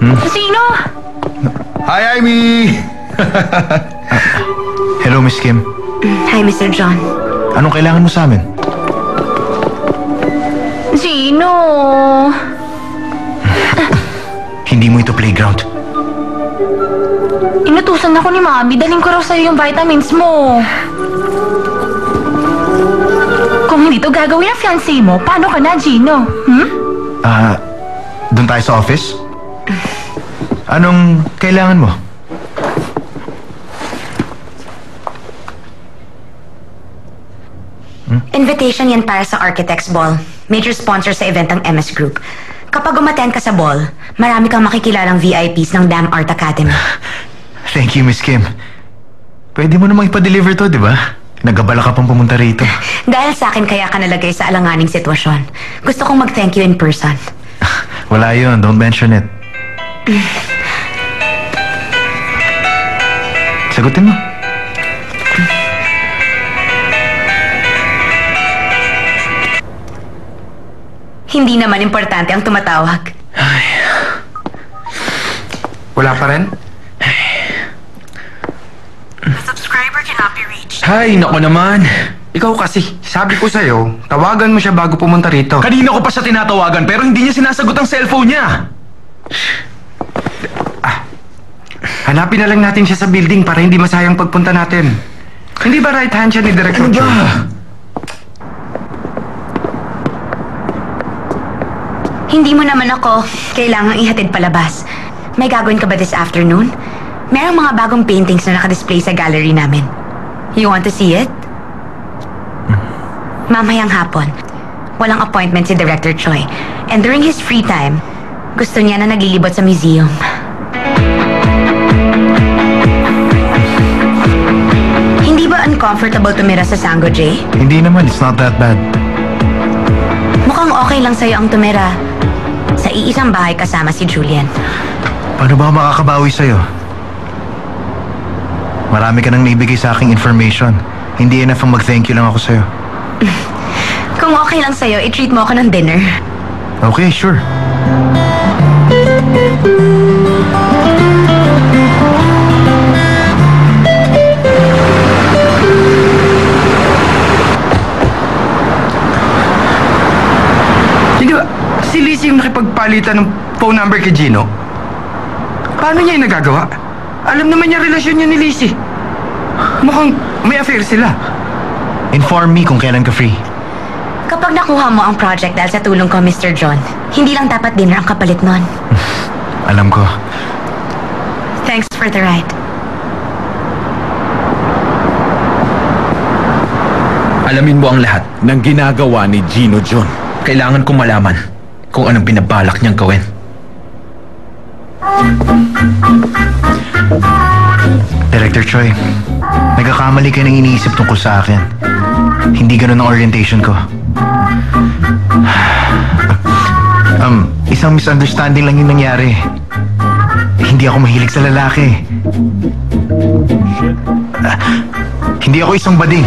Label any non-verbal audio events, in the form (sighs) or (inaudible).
Sino? Hi, Amy! (laughs) Hello, Miss Kim. Hi, Mr. John. Anong kailangan mo sa amin? Sino? Hindi mo ito playground. Inutusan ako ni Mami. Daling ko raw sa'yo yung vitamins mo. Kung hindi to gagawin ang fiancé mo, paano ka na, Gino? Hmm? Ah, doon tayo sa office? Anong kailangan mo? Invitation yan para sa Architects Ball. Major sponsor sa event ang MS Group. Kapag umaten ka sa ball, marami kang makikilalang VIPs ng Damn Art Academy. (sighs) Thank you, Miss Kim. Pwede mo namang ipa-deliver to, di ba? Nagabala ka pang pumunta rito. (sighs) Dahil sa akin kaya ka nalagay sa alanganing sitwasyon. Gusto kong mag-thank you in person. (sighs) Wala yun. Don't mention it. Sagutin mo. Hindi naman importante ang tumatawag. Wala pa rin? Subscriber cannot be reached. Hay, nako naman. Ikaw kasi, sabi ko sa'yo, tawagan mo siya bago pumunta rito. Kanina ko pa siya tinatawagan pero hindi niya sinasagot ang cellphone niya. Hanapin na lang natin siya sa building para hindi masayang pagpunta natin. Hindi ba right hand siya ni Director Ano ba? Choi? Hindi mo naman ako kailangang ihatid palabas. May gagawin ka ba this afternoon? Merong mga bagong paintings na nakadisplay sa gallery namin. You want to see it? Mamayang hapon. Walang appointment si Director Choi. And during his free time, gusto niya na naglilibot sa museum. Uncomfortable tumira sa Sango J? Hindi naman. It's not that bad. Mukhang okay lang sa'yo ang tumira. Sa iisang bahay kasama si Julian. Paano ba ako makakabawi sa'yo? Marami ka nang naibigay sa aking information. Hindi enough ang mag-thank you lang ako sa'yo. (laughs) Kung okay lang sa'yo, i-treat mo ako ng dinner. Okay, sure. Si Lizzie yung nakipagpalitan ng phone number kay Gino? Paano niya yung nagagawa? Alam naman niya relasyon niya ni Lizzie. Mukhang may affair sila. Inform me kung kailan ka free. Kapag nakuha mo ang project dahil sa tulong ko, Mr. John, hindi lang dapat dinner ang kapalit nun. (laughs) Alam ko. Thanks for the ride. Alamin mo ang lahat ng ginagawa ni Gino John. Kailangan kong malaman kung anong binabalak niyang gawin. Director Choi, nagkakamali ka ng iniisip tungkol sa akin. Hindi ganun ang orientation ko. (sighs) Um, isang misunderstanding lang yung nangyari. Hindi ako mahilig sa lalaki. Ah, hindi ako isang bading.